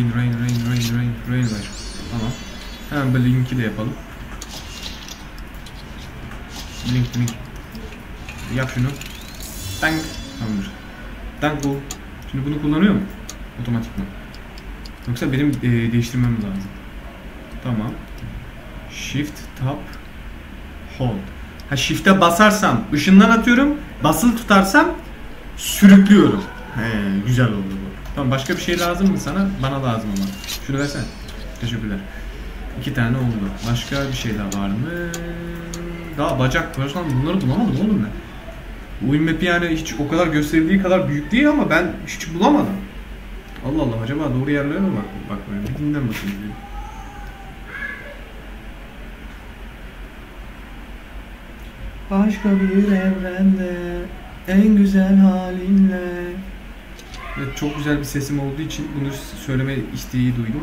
Rain, rain, rain, rain, rain, rain var. Tamam. Hemen böyle linki de yapalım. Link, link. Yap şunu. Tank. Tamamdır. Tank bu. Şimdi bunu kullanıyor mu? Otomatikman. Yoksa benim e, değiştirmem lazım. Tamam. Shift, Tab, Hold. Ha Shift'e basarsam ışından atıyorum. Basılı tutarsam sürüklüyorum. He, güzel oldu bu. Tamam başka bir şey lazım mı sana? Bana lazım ama. Şunu versene. Teşekkürler. İki tane oldu. Başka bir şey daha var mı? Daha bacak var. Lan bunları bulamadım oğlum ben. Oyun map'i yani hiç o kadar gösterildiği kadar büyük değil ama ben hiç bulamadım. Allah Allah acaba doğru yerlere mi bak? Bak böyle bir dinlen bakayım. bir. Başka bir evrende en güzel halinle Evet, çok güzel bir sesim olduğu için bunu söyleme isteği duydum.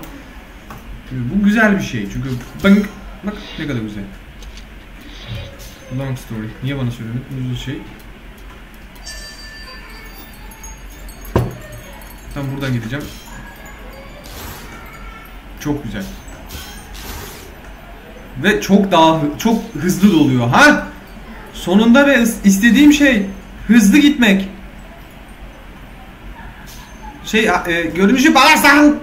Bu güzel bir şey çünkü bang, bak ne kadar güzel. Long story. Niye bana söylüyorsun? Uzun şey. Tam buradan gideceğim. Çok güzel. Ve çok daha çok hızlı doluyor. Ha? Sonunda ve is- istediğim şey hızlı gitmek. Şey e, görünüşü bağırsan.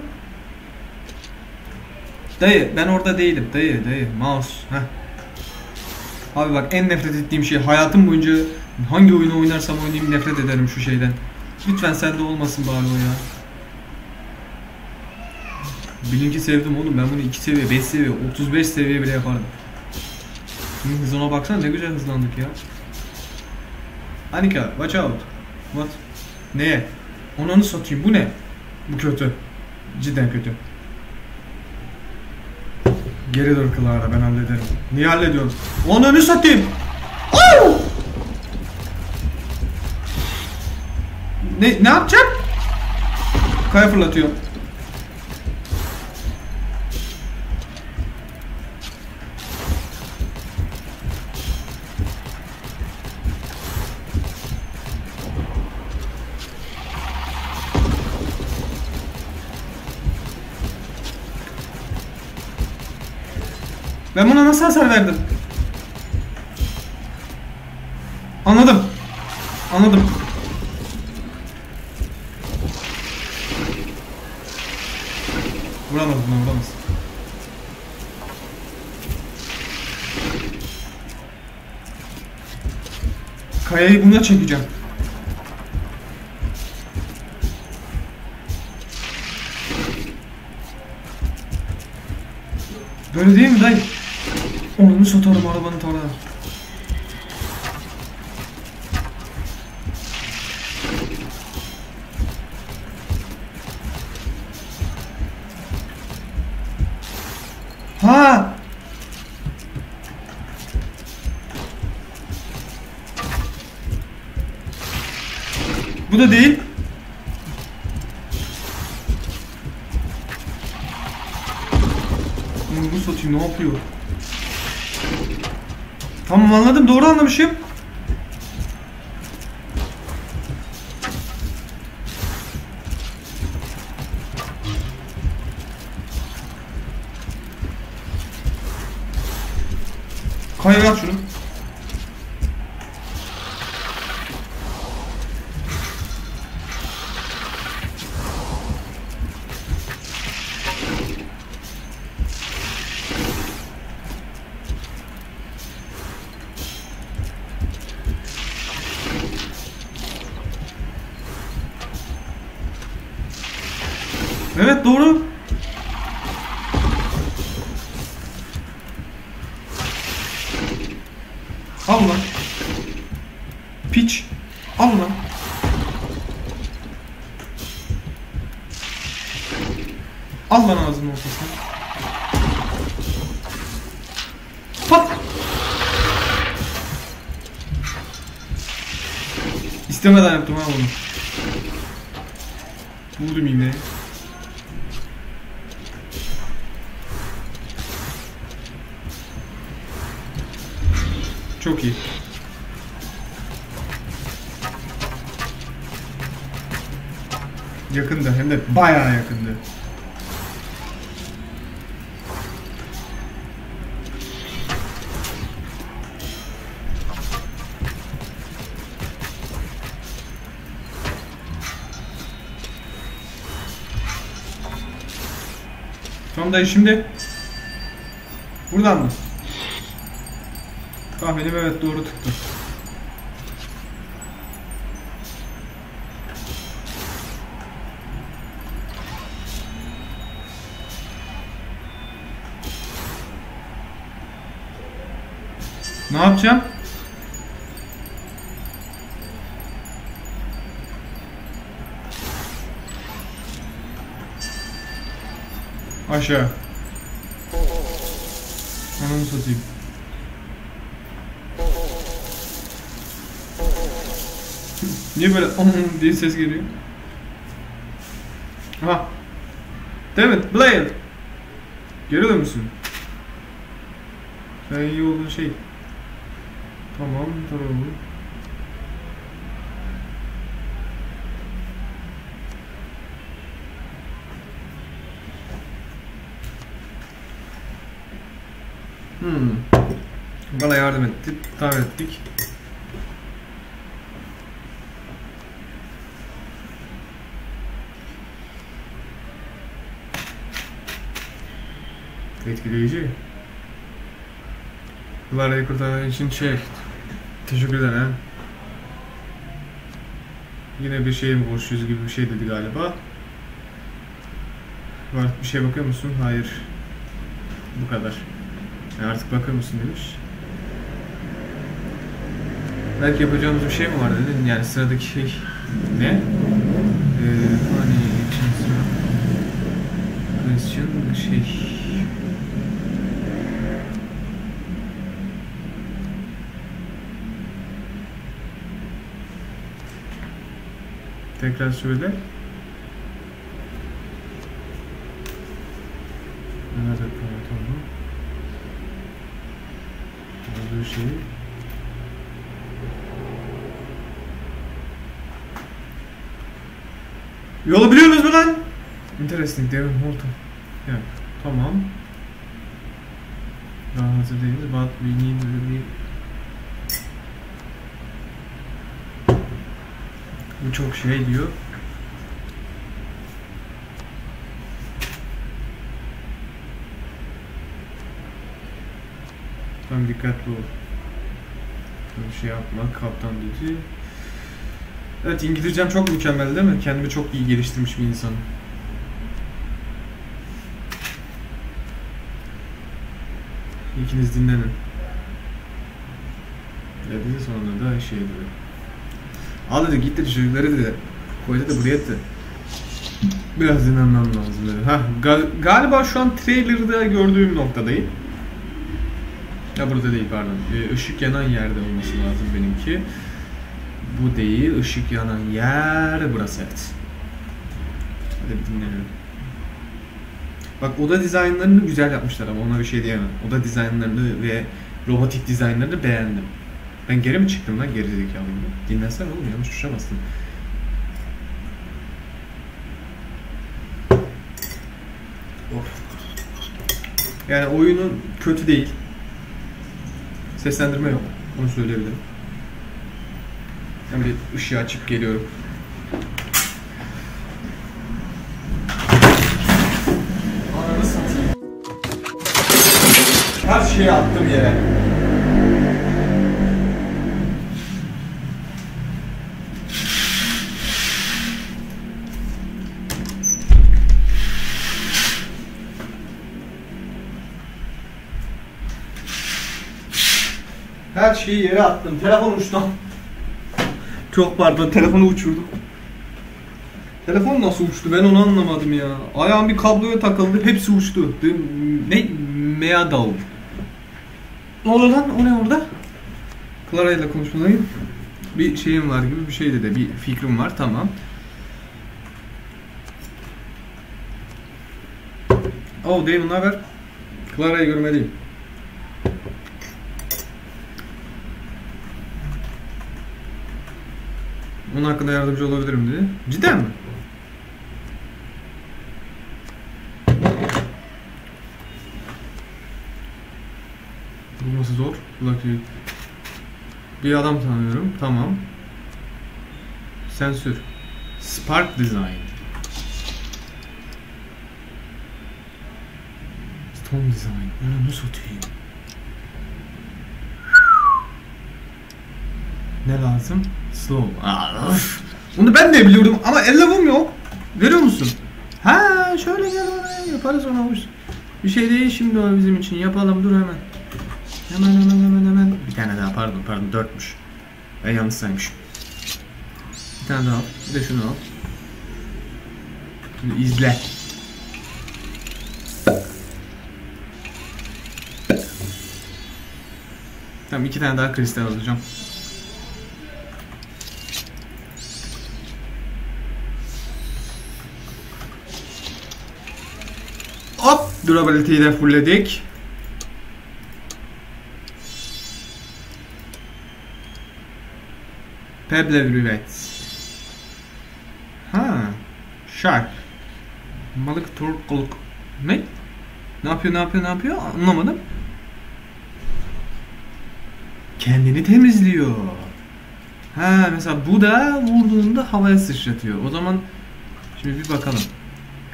Dayı ben orada değilim. Dayı dayı mouse. Heh. Abi bak en nefret ettiğim şey hayatım boyunca hangi oyunu oynarsam oynayayım nefret ederim şu şeyden. Lütfen sende olmasın bari o ya. Bilinki sevdim oğlum ben bunu 2 seviye, 5 seviye, 35 seviye bile yapardım. Şimdi hızına baksana ne güzel hızlandık ya. Anika, watch out. What? Neye? Onanı satayım bu ne? Bu kötü. Cidden kötü. Geri dur Clara ben hallederim. Niye hallediyorsun? Onanı satayım. Ne, ne yapacağım? Kaya fırlatıyor. Buna nasıl hasar verdim? Anladım. Anladım. Vuramaz buna vuramaz. Kayayı buna çekeceğim. Onu satarım arabanın tarağı. Ha! Bu da değil. Tamam anladım doğru anlamışım. Evet doğru. Al lan. Piç. Al lan. Al lan ağzının ortasına. Pat. İstemeden yaptım ha bunu. Buldum iğneyi. çok iyi. Yakında hem de bayağı yakında. Tamam dayı şimdi. Buradan mı? Tahminim evet doğru tıktı. Ne yapacağım? Aşağı. Ananı satayım. Niye böyle "Om" diye ses geliyor? Aha. David, Blair. Geri dönmüşsün. Sen iyi olduğun şey. Tamam, tamam. Hmm. Bana yardım etti. Tamir ettik. Etkileyici. Clara'yı kurtarman için şey... Teşekkür ederim. Yine bir şeye mi borçluyuz gibi bir şey dedi galiba. Var bir şey bakıyor musun? Hayır. Bu kadar. E artık bakar mısın demiş. Belki yapacağımız bir şey mi var dedin. Yani sıradaki şey ne? Ee, hani question question şey Tekrar söyle. Nerede tamam. Yazdığı şey. Yolu biliyorsunuz mu lan? Interesting, Devin Horton. Ya, tamam. Daha hazır değiliz, but we need really... Bu çok şey diyor. Tam dikkatli ol. Bir şey yapma, kaptan dedi. Evet İngilizcem çok mükemmel değil mi? Kendimi çok iyi geliştirmiş bir insanım. İkiniz dinlenin. Dedi sonra da şey dedi. Al dedi git dedi çocukları dedi. Koy dedi buraya dedi. Biraz dinlenmem lazım dedi. Ha, ga- galiba şu an trailer'da gördüğüm noktadayım. Ya burada değil pardon. Ee, ışık yanan yerde olması lazım benimki. Bu değil. ışık yanan yer burası evet. Hadi bir dinleyelim. Bak oda dizaynlarını güzel yapmışlar ama ona bir şey diyemem. Oda dizaynlarını ve robotik dizaynlarını beğendim. Ben geri mi çıktım lan geri zekalıyım. Dinlensene oğlum yanlış tuşa bastım. Of. Yani oyunun kötü değil. Seslendirme yok. Onu söyleyebilirim. Ben bir ışığı açıp geliyorum. Her şeyi attım yere. Şeyi yere attım. Telefon uçtu. Çok pardon telefonu uçurdum. Telefon nasıl uçtu ben onu anlamadım ya. Ayağım bir kabloya takıldı hepsi uçtu. Ne? Meadow. Ne oluyor lan? O ne orada? Clara ile konuşmalıyım. Bir şeyim var gibi bir şey dedi. Bir fikrim var tamam. Oh Damon ne haber? Clara'yı görmeliyim. Onun hakkında yardımcı olabilirim dedi. Cidden mi? Bulması zor. Lucky. Bir adam tanıyorum. Tamam. Sensör. Spark Design. Atom design. Onu satayım. Ne lazım? Slow. Aa. Bunu ben de biliyordum ama elle yok. Görüyor musun? Ha şöyle gel oraya yaparız ona hoş. Bir şey değil şimdi o bizim için yapalım dur hemen. Hemen hemen hemen hemen. Bir tane daha pardon pardon dörtmüş. Ben yanlış saymışım. Bir tane daha al. Bir de şunu al. Şimdi izle. Tamam iki tane daha kristal alacağım. Durability'yi de fullledik. Pebble Rivet. Ha. Shark. Balık turkuluk. Ne? Ne yapıyor ne yapıyor ne yapıyor anlamadım. Kendini temizliyor. Ha mesela bu da vurduğunda havaya sıçratıyor. O zaman şimdi bir bakalım.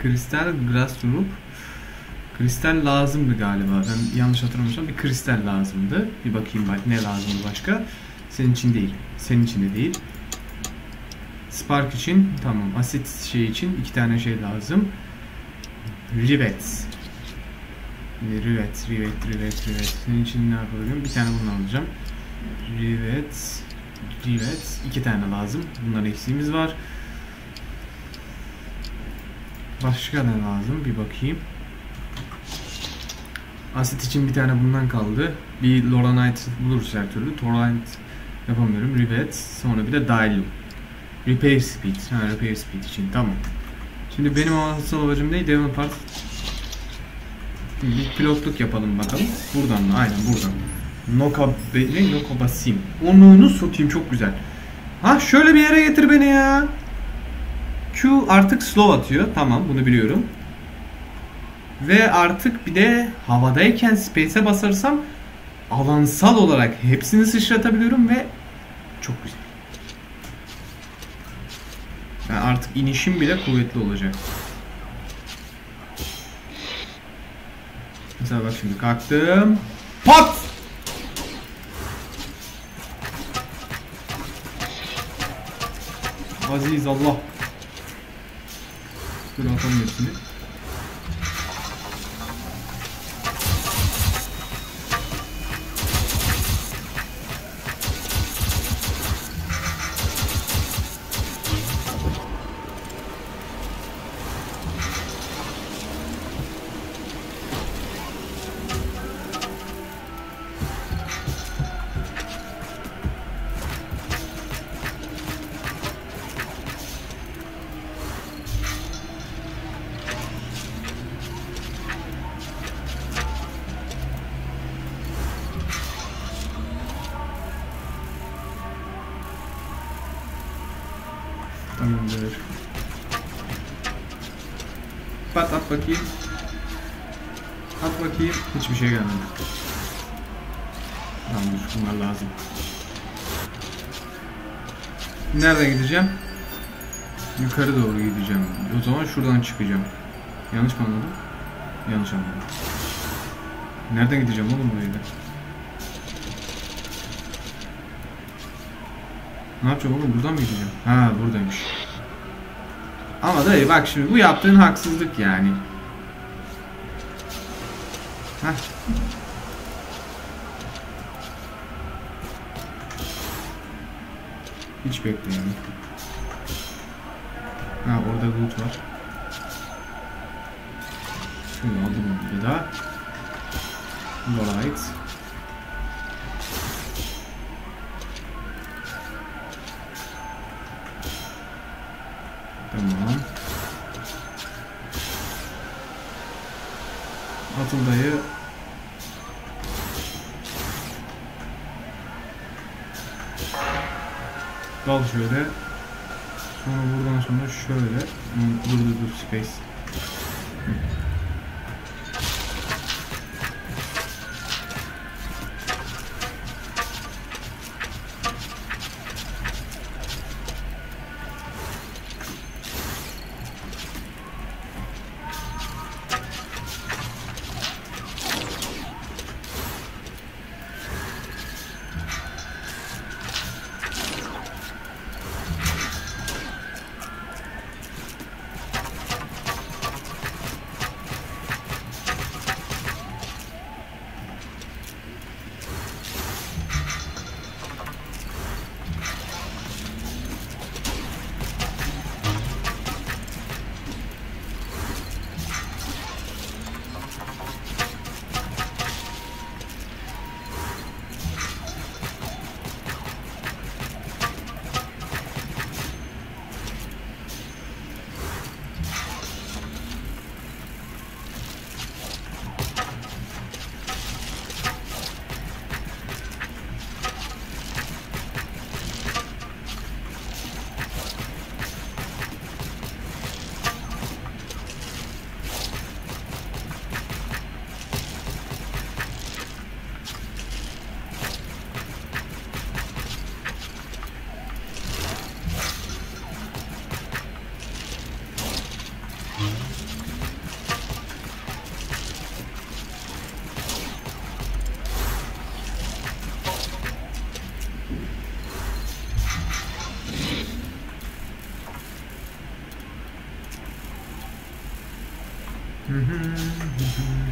Kristal Grassroot Kristal lazımdı galiba. Ben yanlış hatırlamıyorsam bir kristal lazımdı. Bir bakayım bak ne lazımdı başka. Senin için değil. Senin için de değil. Spark için tamam. Asit şey için iki tane şey lazım. Rivet. Rivet, rivet, rivet, rivet. Senin için ne yapabilirim? Bir tane bunu alacağım. Rivet, rivet. iki tane lazım. Bunlar eksiğimiz var. Başka ne lazım? Bir bakayım. Asit için bir tane bundan kaldı. Bir Loranite buluruz her türlü. Torrent yapamıyorum. Rivet. Sonra bir de Dilum. Repair Speed. Ha, Repair Speed için. Tamam. Şimdi benim asıl amacım ne? Devon Part. Bir pilotluk yapalım bakalım. Buradan mı? Aynen buradan. Noka ne? Noka Basim. Onu satayım çok güzel. Ha şöyle bir yere getir beni ya. Q artık slow atıyor. Tamam bunu biliyorum. Ve artık bir de havadayken space'e basarsam alansal olarak hepsini sıçratabiliyorum ve çok güzel. Yani artık inişim bile kuvvetli olacak. Mesela bak şimdi kalktım. Pat! Aziz Allah. Dur atalım Tamamdır. Pat at bakayım. At bakayım. Hiçbir şey gelmedi. Tamamdır. Bunlar lazım. Nereden gideceğim? Yukarı doğru gideceğim. O zaman şuradan çıkacağım. Yanlış mı anladım? Yanlış anladım. Nereden gideceğim oğlum buraya da? Ne yapacağım oğlum? Buradan mı gideceğim? Ha buradaymış. Ama dayı bak şimdi bu yaptığın haksızlık yani. Heh. Hiç bekleyemem. Ha orada loot var. Şunu aldım bir daha. Alright. Tamam. Atıl dayı. Dal şöyle. Sonra buradan sonra şöyle. Dur dur dur space.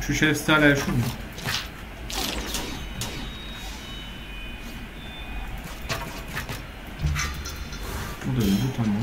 Şu şerefsiz hala yaşıyor mu? Bu da öldü tamam.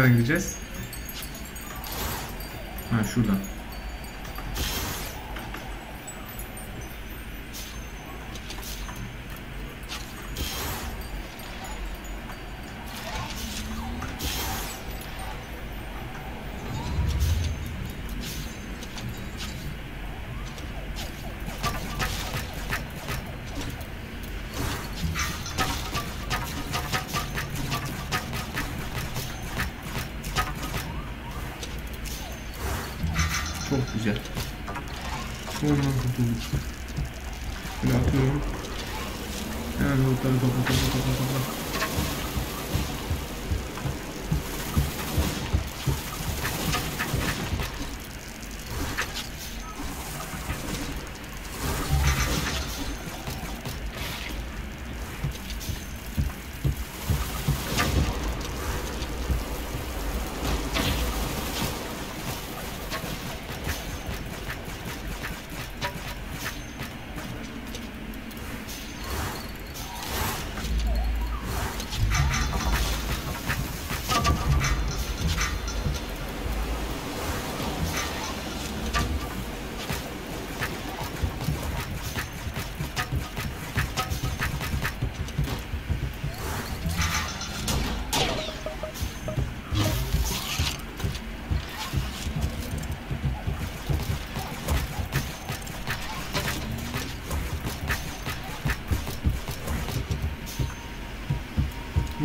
Nereye gideceğiz? Kurtulduk. Böyle atıyorum. Hemen lootları topla topla topla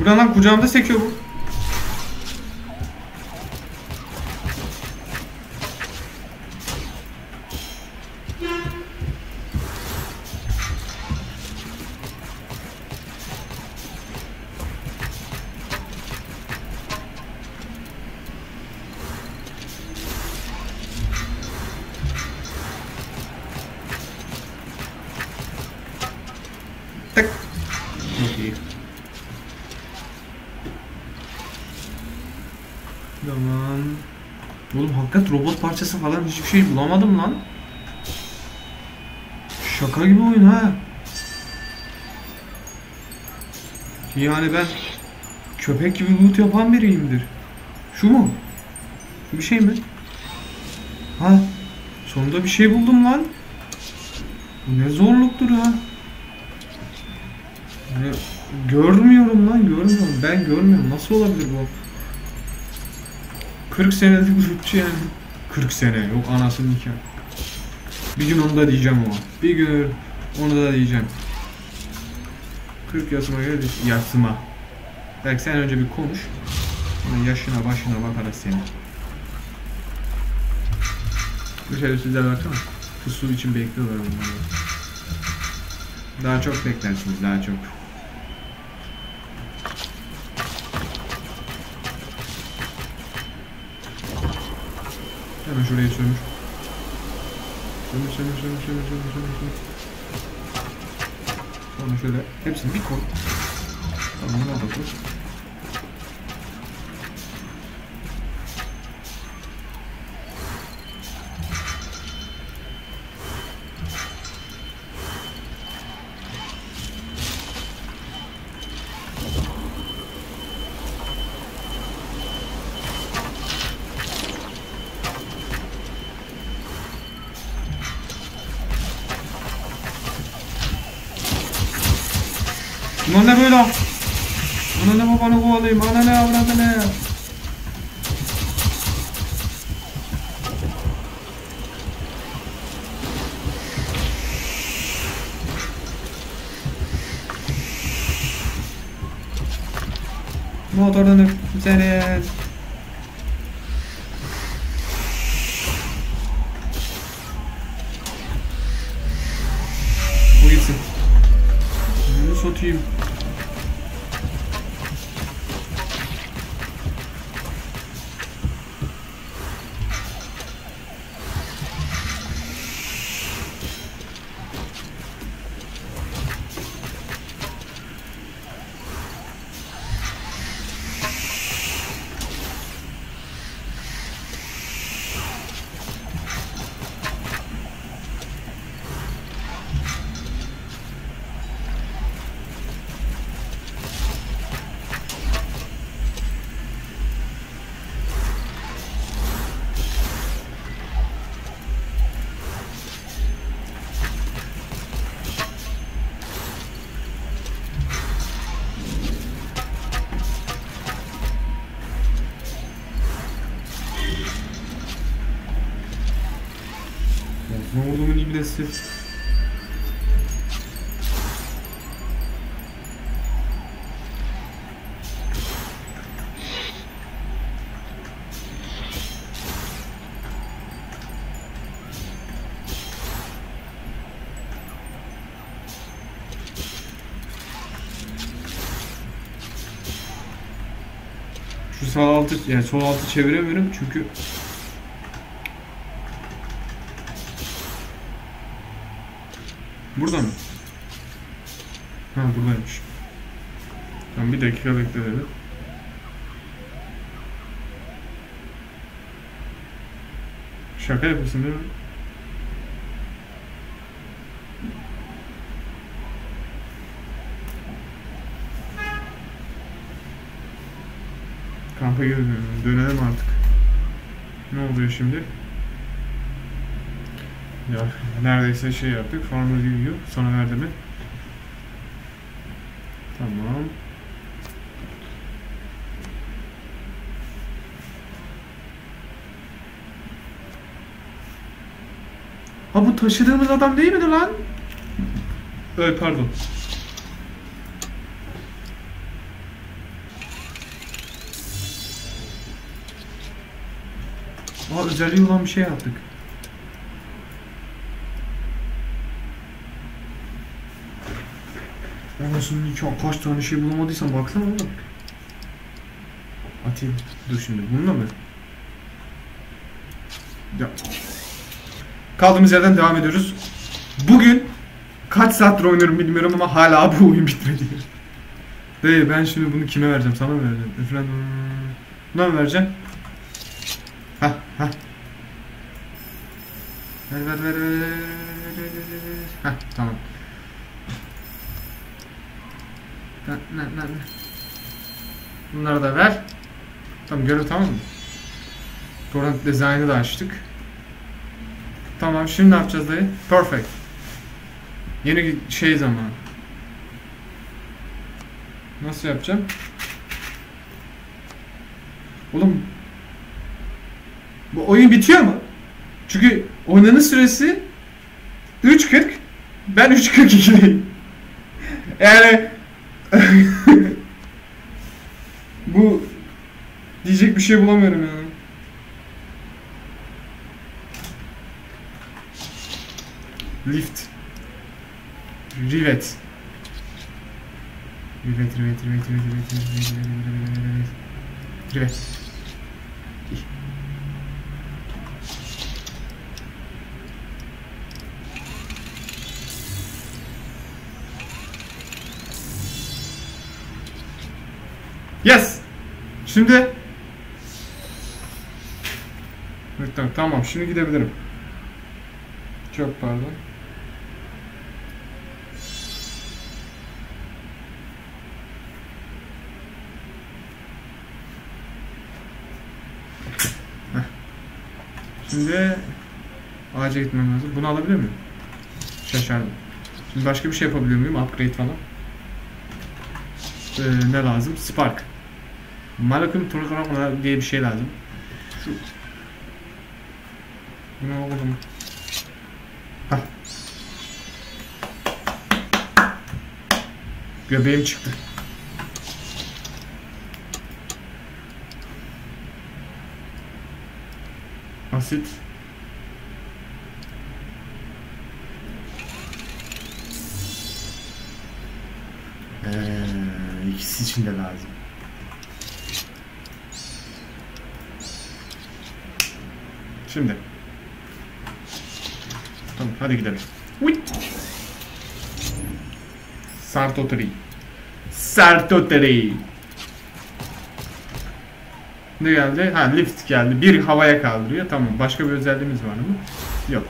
topla. Buradan lan kucağımda sekiyor bu. Tamam. Oğlum hakikat robot parçası falan hiçbir şey bulamadım lan. Şaka gibi oyun ha. Yani ben köpek gibi loot yapan biriyimdir. Şu mu? Bir şey mi? Ha. Sonunda bir şey buldum lan. Bu ne zorluktur ha. Ne- Görmüyorum lan görmüyorum. Ben görmüyorum. Nasıl olabilir bu? 40 senelik lootçu yani. 40 sene yok anasını nikah. Bir gün onu da diyeceğim ama. Bir gün onu da diyeceğim. 40 yaşıma geldi. Yaşıma. Belki sen önce bir konuş. Sonra yaşına başına bakarız seni. Bu şerefsizler baksana. Pusu için bekliyorlar onları. Daha çok beklersiniz daha çok. Hemen şuraya sömür. Sömür sömür sömür sömür sömür sömür sömür. Sonra şöyle hepsini bir koy. Tamam bunu da фильм. Ne olduğumun iblesi. Şu sağ altı yani sol altı çeviremiyorum çünkü Burada mı? Ha buradaymış. Tamam bir dakika bekleyelim. Şaka yapıyorsun değil mi? Kampa geri dönelim. Dönelim artık. Ne oluyor şimdi? Ya neredeyse şey yaptık. Farmer review sona verdi mi? Tamam. Ha bu taşıdığımız adam değil miydi lan? Evet pardon. Aa özelliği olan bir şey yaptık. Ama şimdi kaç tane şey bulamadıysan baksana oğlum. Atayım. Dur şimdi bununla mı? Ya. Kaldığımız yerden devam ediyoruz. Bugün kaç saattir oynuyorum bilmiyorum ama hala bu oyun bitmedi. Değil ben şimdi bunu kime vereceğim? Sana mı vereceğim? Üflen. Buna mı vereceğim? Hah hah. Ver ver ver ver. ver, ver, ver. Hah tamam. Bunları da ver. Tamam görev tamam mı? Torrent dizaynı da açtık. Tamam şimdi ne yapacağız dayı? Perfect. Yeni şey zamanı. Nasıl yapacağım? Oğlum bu oyun bitiyor mu? Çünkü oynanış süresi 3.40 ben 3.42'deyim. Yani bu diyecek bir şey bulamıyorum yani. Lift. Rivet, rivet, rivet, rivet, rivet, rivet, rivet, rivet, rivet, rivet. Rivet. Yes. Şimdi Evet, tamam, şimdi gidebilirim. Çok pardon. Şimdi ağaca gitmem lazım. Bunu alabilir miyim? Şaşardım. Şimdi başka bir şey yapabiliyor muyum? Upgrade falan. Ee, ne lazım? Spark. Malakım Turkana diye bir şey lazım. Şu. Ne oldu. Göbeğim çıktı. Asit. Ee, ikisi için de lazım. Şimdi Tamam hadi gidelim. Wait. Sartotri. Sartotri. Ne geldi? Ha lift geldi. Bir havaya kaldırıyor. Tamam. Başka bir özelliğimiz var mı? Yok.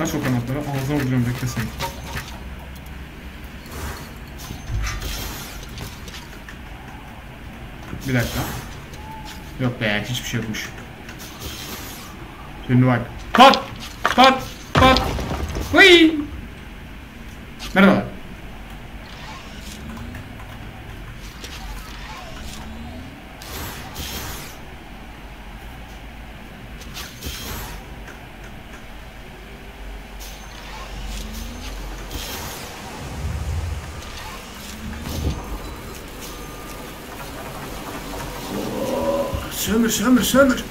Aç o kanatları. Ağzına vuracağım beklesin. Bir dakika. Yok be hiçbir şey yokmuş. Şimdi bak. Pat! Pat! Pat! Hıy! Sömür sömür.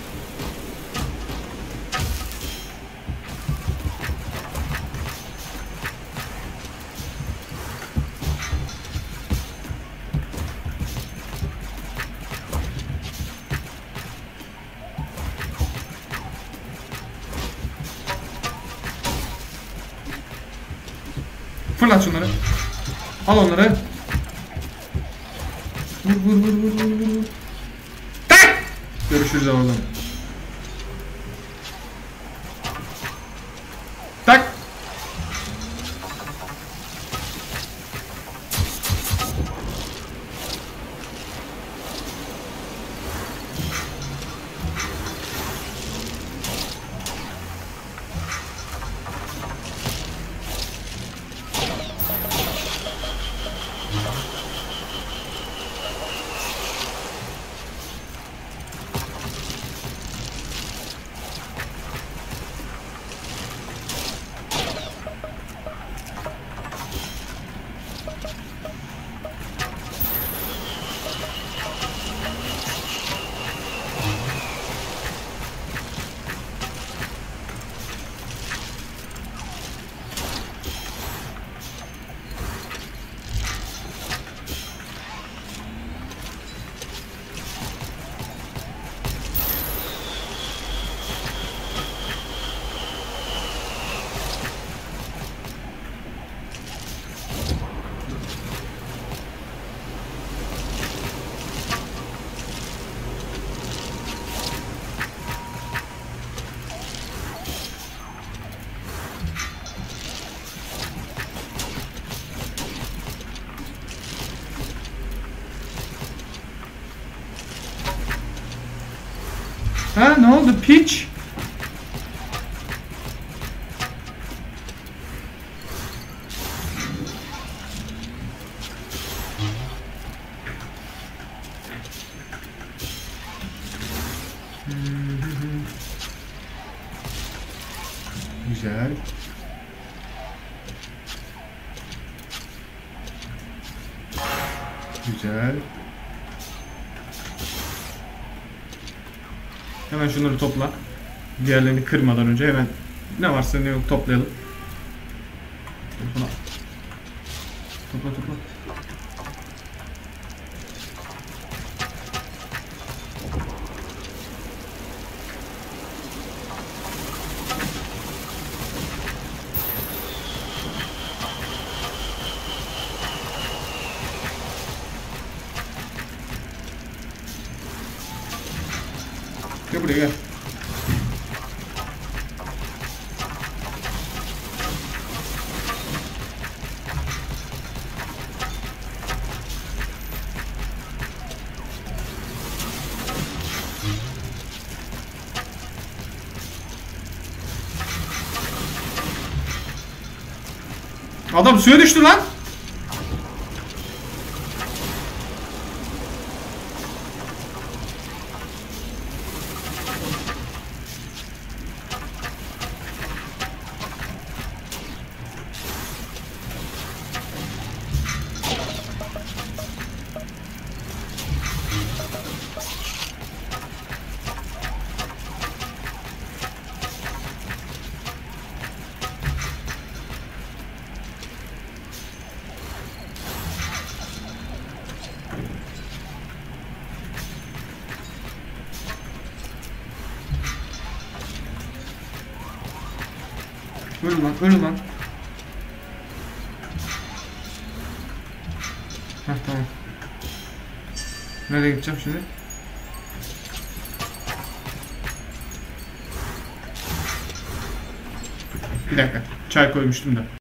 Fırlat şunları. Al onları. Vur vur vur vur vur! Görüşürüz oğlum. Ha ne oldu piç? Güzel. Güzel. Hemen şunları topla. Diğerlerini kırmadan önce hemen ne varsa ne yok toplayalım. Adam suya düştü lan. Gideceğim şimdi? Bir dakika. Çay koymuştum da.